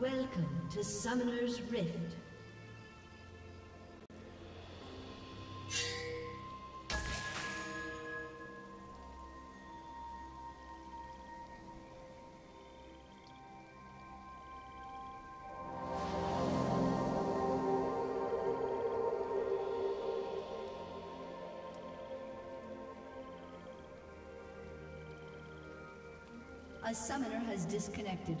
Welcome to Summoner's Rift. A summoner has disconnected.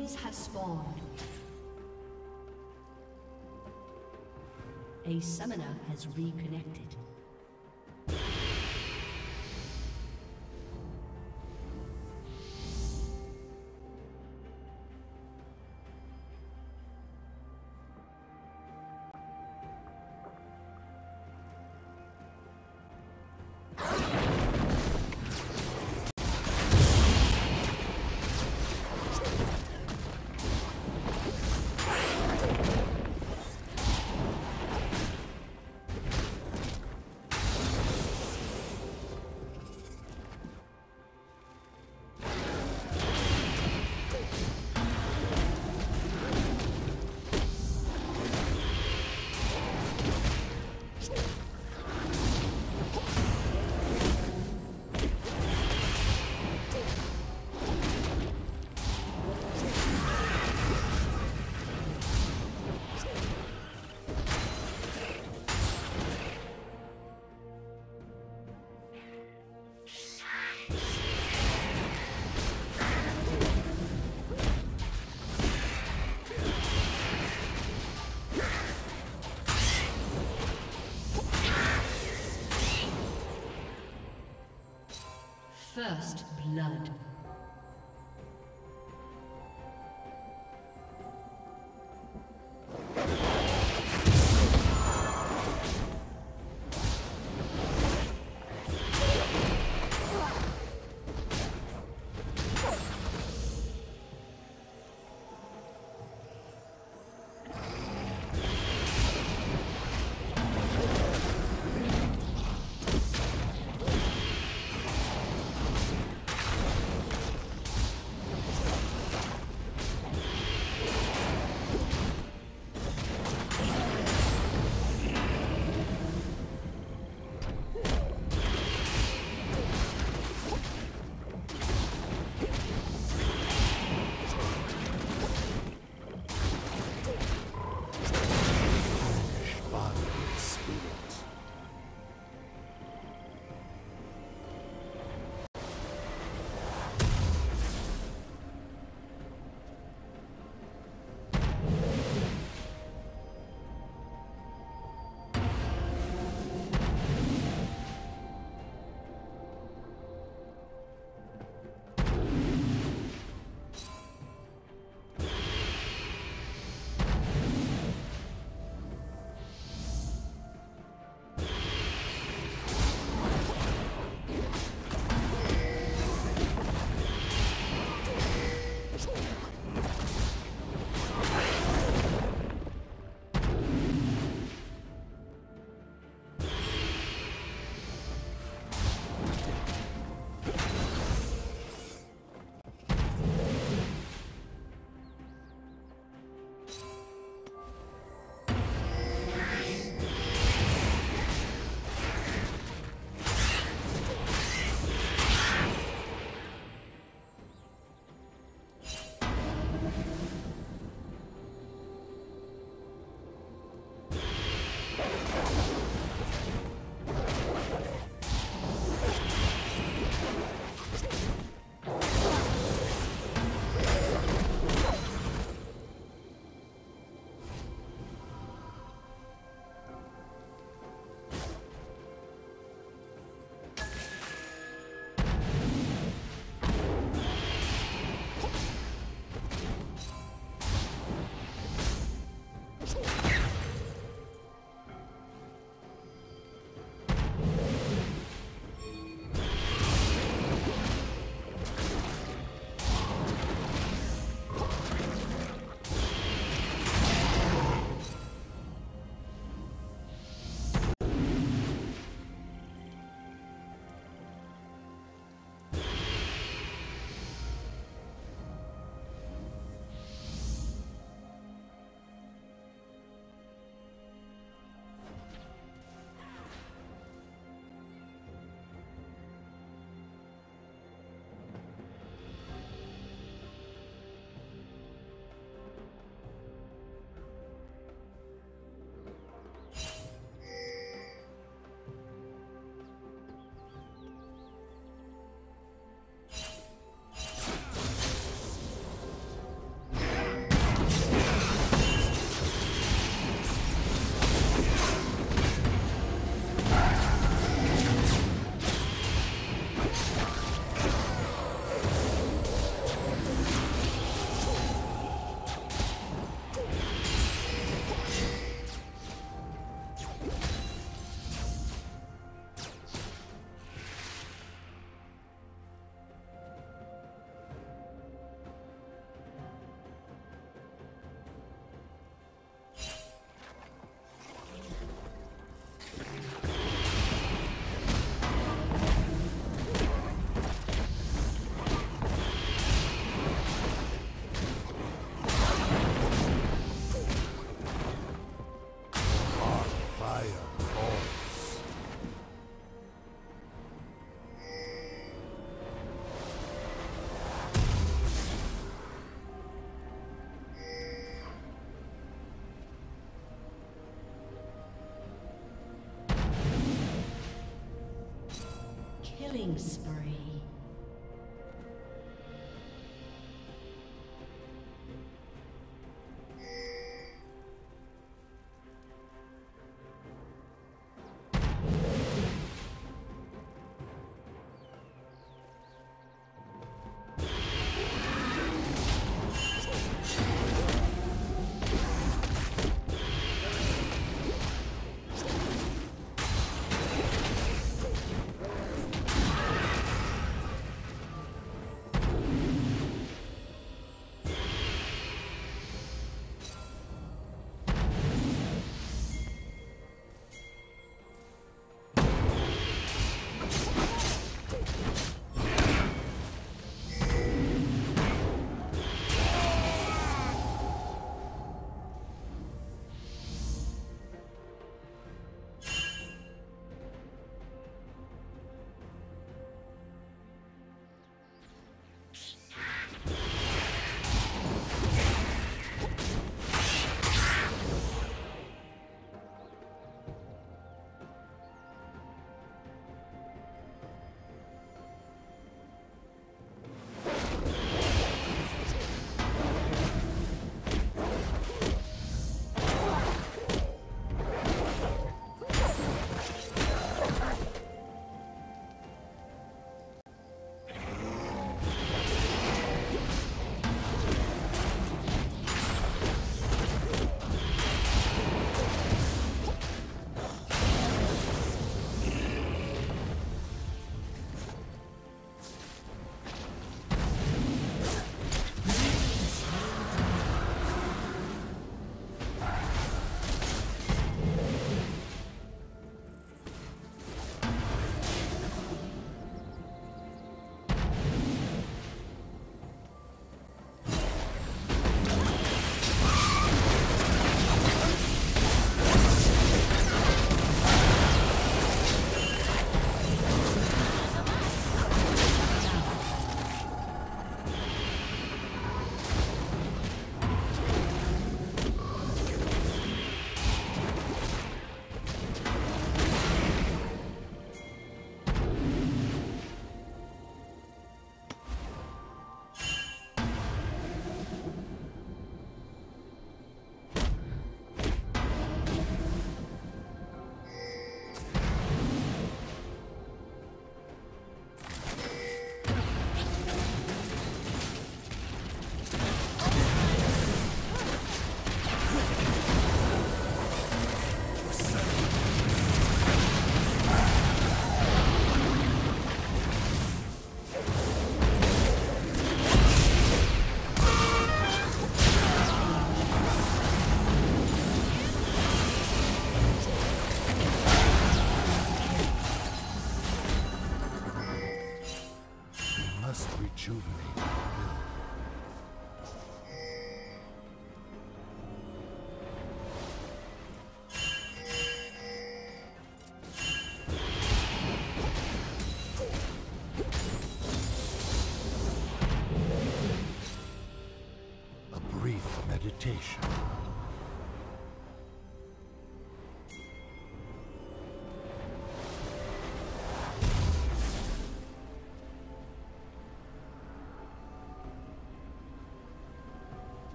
Minions have spawned. A summoner has reconnected. First blood.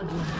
Godlike.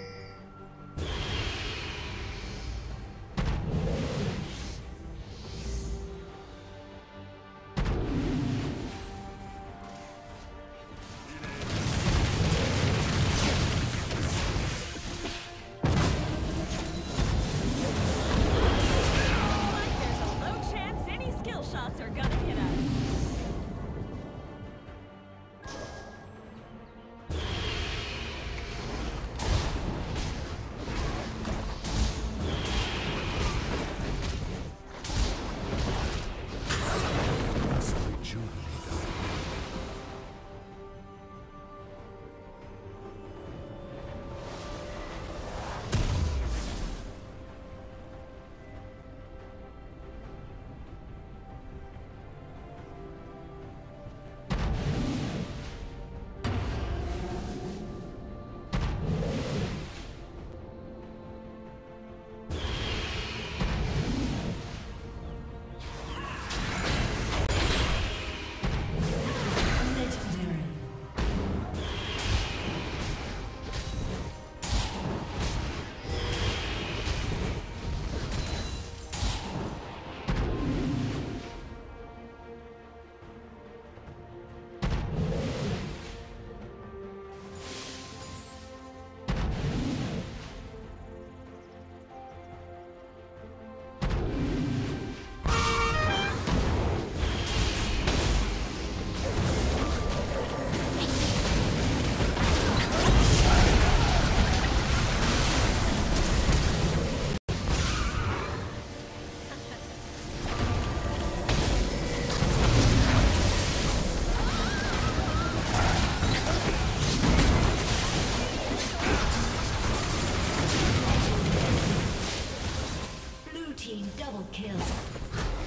Double kill.